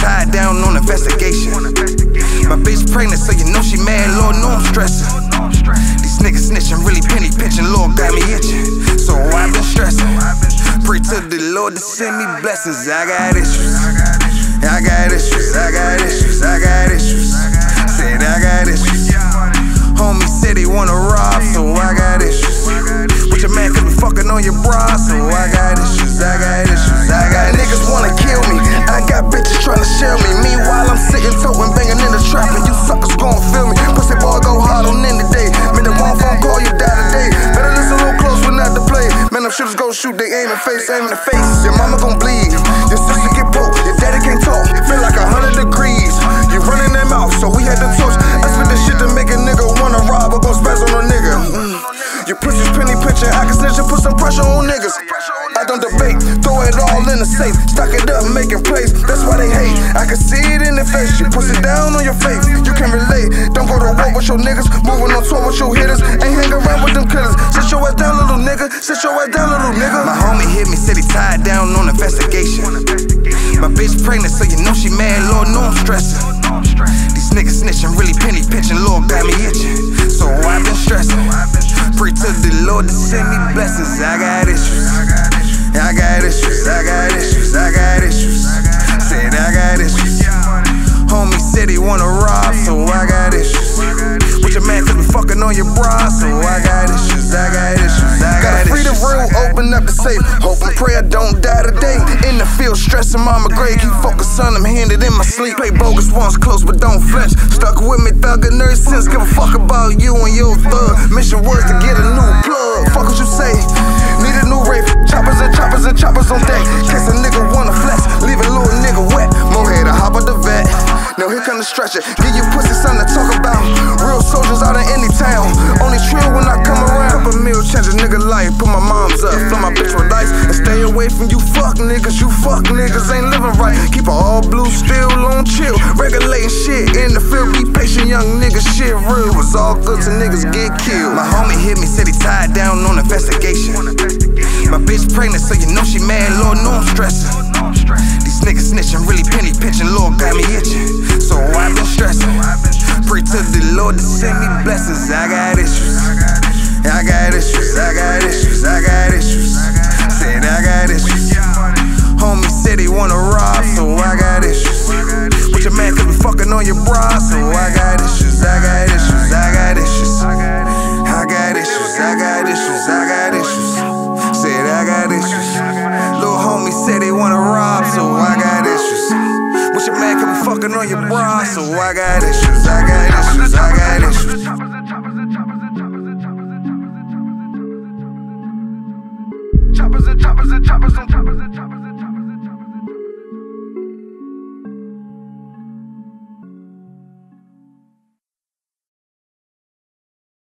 tied down on investigation. My bitch pregnant, so you know she mad, Lord, know I'm stressing. These niggas snitching, really penny pinching, Lord got me itching. So I've been stressing. Pray to the Lord to send me blessings. I got issues. I got issues, I got issues, I got issues. Said I got issues. Homie said he wanna rob, so I got issues. But your man could be fucking on your bra, so I got issues, I got issues, I got niggas wanna kill me. I got bitches to share me. Meanwhile, I'm sitting toting, banging in the trap, and you suckers gon' feel me. Pussy boy go hard on any day. Man, the one phone call, you die today. Better listen a little close when not to play. Man, them shooters go shoot, they aim in face, aim in the face. Your mama gon' bleed, in the safe, stock it up, making plays. That's why they hate. I can see it in their face. You pussy down on your face, you can relate. Don't go to war with your niggas, moving on tour with your hitters. Ain't hang around with them killers. Sit your ass down, little nigga. Sit your ass down, little nigga. My homie hit me, said he tied down on investigation. My bitch pregnant, so you know she mad, Lord, know I'm stressing. These niggas snitching, really penny pinching, Lord got me itching. So I've been stressing. Pray to the Lord to send me blessings. I got issues. I got issues, I got issues, I got issues. Said I got issues. Homie said he wanna rob, so I got issues. But your man could be fucking on your bra, so I got issues, I got issues, I got issues. Gotta free the room, open up the safe. Hope and pray I don't die today. In the field, stressing mama Gray. Keep focused on them, handed in my sleep. Play bogus ones close, but don't flinch. Stuck with me, thug and nurse since. Give a fuck about you and your thug. Mission was to get a new choppers on deck. Case a nigga wanna flex. Leave a little nigga wet. Mohead to hop out the vet. Now here come the stretcher. Give you pussy something to talk about. Real soldiers out in any town. Only trill when I come around. Couple meal change a nigga life. Put my mom's up. Fill my bitch with ice. And stay away from you fuck niggas. You fuck niggas ain't living right. Keep it all blue, young niggas. Shit real. Was all good till niggas get killed. My homie hit me, said he tied down on investigation. My bitch pregnant, so you know she mad, Lord, know I'm stressing. These niggas snitching, really penny pinching, Lord got me itching. So I've been stressing. Pray to the Lord to send me blessings. I got issues. I got issues, I got issues, I got issues. Said I got issues. Homie said he wanna rob, so I got issues. But your man could be fucking on your bra, so I got man could be fucking on your bra, so I got issues, I got issues, I got issues. Choppers and choppers and choppers on